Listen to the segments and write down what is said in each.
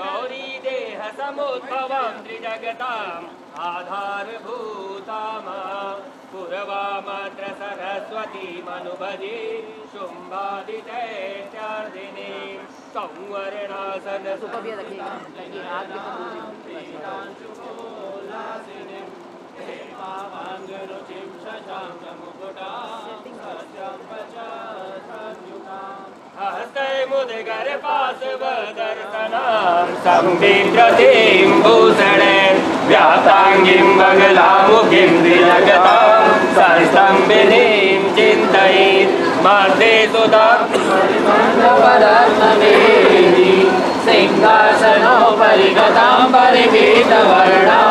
गौरी देह समुद्भवं त्रिजगताम् आधारभूतामा पूर्वामत्र सरस्वतीमनुभजे शुम्भादिदैत्यार्दिने संवर्णासन सुबह गर्भासदर्हणा सं भूषणे व्यासाङ्गीं बगला मुखिं संस्तम्भिनीं सर्संं चिन्तयित् माते सुता परमी सिंहासनौ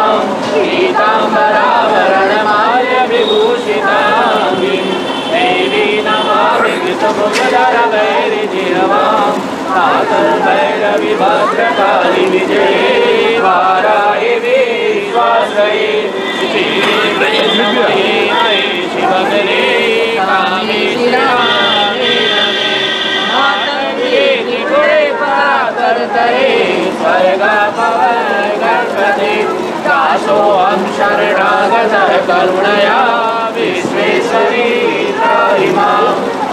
नमामि कृतमुखधरवैरिजिरवां कातर्भैरवि भद्रकाली विजये। वाराहि विश्वासये श्रीमये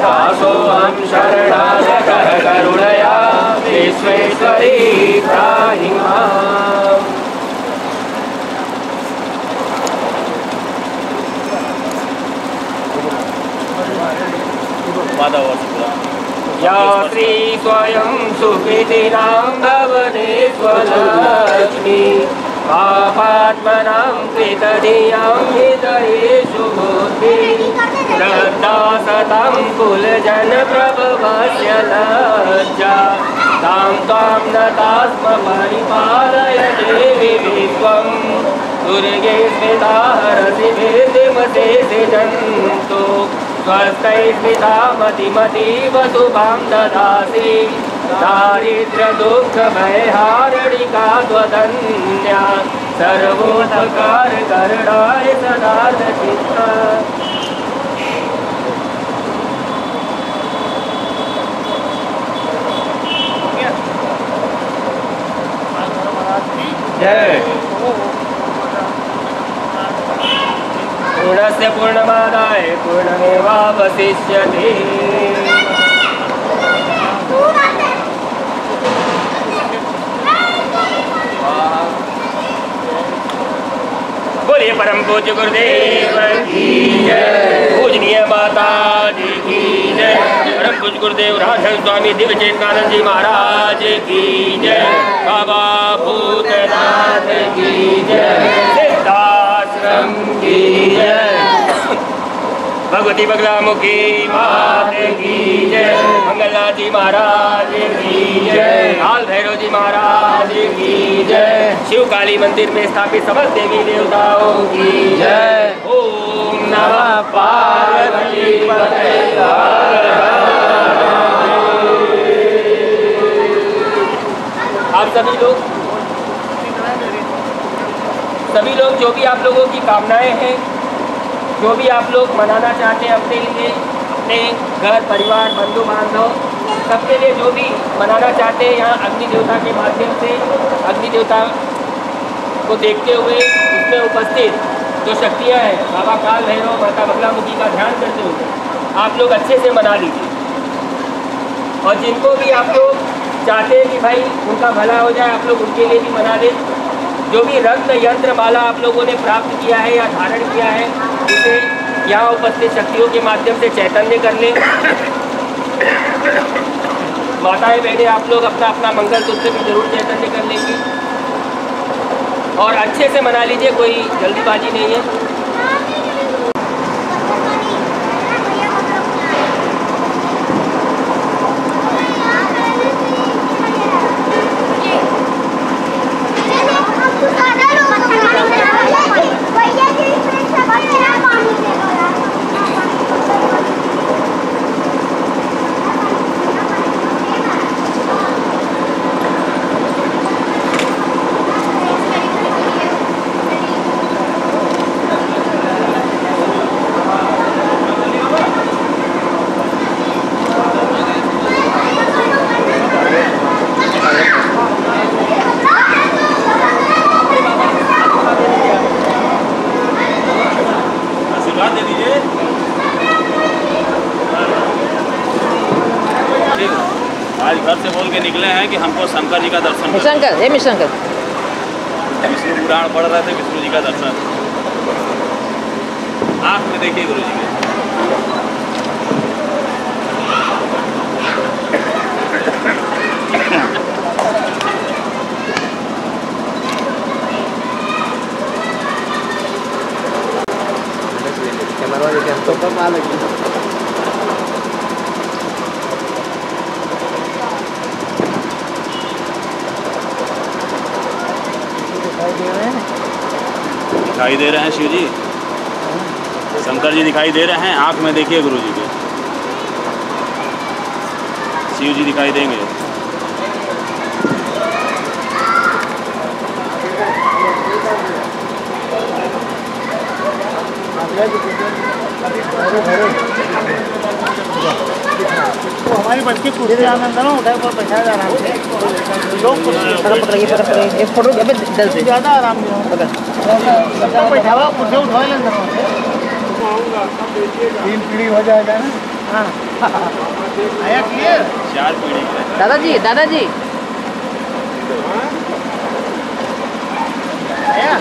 दासोऽहं शरणागतः करुणया विश्वेश्वरी माम्। या श्री स्वयं सुकृतिनां भवनेश्वरलक्ष्मी आपात्मनां कृतदीयां बुद्धि। शुभो सतां कुलजनप्रभवस्य लज्जा। तां त्वां ददात्मपरिपालयति वित्वं दुर्गैर्विता रसिभेतिमते तिजन्तु स्वल्पैर्पिता मतिमतीवशुभां ददासि। दारिद्र्यदुःखभयहारणिका त्वदन्या सर्वोपकारकरणाय सदार्थचित्ता जय। पूर्णस्य पूर्णमादाय पूर्णमेवावशिष्यते बोलिए परम पूज्य गुरुदेव पूजनीय माता जी की जय। परम पूज्य गुरुदेव राधन स्वामी दिव्य चेतनानंद जी महाराज की जय। बाबा भूतनाथ की जय। सिद्धाश्रम की भगवती बगलामुखी, मात की जय। मंगलनाथ जी महाराज की जय। लाल भैरव जी महाराज की जय। शिव काली मंदिर में स्थापित समस्त देवी देवताओं की जय। ओम नमः पार्वती। आप सभी लोग सभी लोग जो भी आप लोगों की कामनाएँ हैं जो भी आप लोग मनाना चाहते हैं अपने लिए, अपने घर, परिवार, बंधु, बांधव, सबके लिए जो भी मनाना चाहते हैं, यहाँ अग्नि देवता के माध्यम से, अग्नि देवता को देखते हुए उसमें उपस्थित जो शक्तियाँ हैं, बाबा काल भैरव, माता बगलामुखी का ध्यान करते हुए, आप लोग अच्छे से मना लीजिए। और जिनको भी आप लोग चाहते हैं कि भाई उनका भला हो जाए, आप लोग उनके लिए भी मना लें जो भी रत्न, यंत्र, माला आप लोगों ने प्राप्त किया है या धारण किया है उसे यहाँ उपस्थित शक्तियों के माध्यम से चैतन्य कर लें। माताएँ, बहने, आप लोग अपना अपना मंगल सूत्र भी ज़रूर चैतन्य कर लेंगी। और अच्छे से मना लीजिए, कोई जल्दीबाजी नहीं है। आज घर से बोल के निकले हैं कि हमको शंकर जी का दर्शन मिशंकर हे मिशंकर है। विष्णु पुराण पढ़ रहे थे विष्णु जी का दर्शन। आँख में देखिए गुरु जी के दिखाई दे रहे हैं शिव जी। शंकर जी दिखाई दे रहे हैं, आँख में देखिए गुरु जी के। शिव जी दिखाई देंगे। हमारी बच्ची कुर्सी आनंद ना उठाए पर बैठा जा रहा है। लोग पकड़ पकड़िए पकड़ पकड़िए एक फ़ोटो अबे जल्द। से ज़्यादा आराम दिलाओ पकड़। सब कुर्सी उठवा लेंगे। तीन पीढ़ी हो जाएगा ना? हाँ। आया किए? चार पीढ़ी दादाजी दादाजी। आया?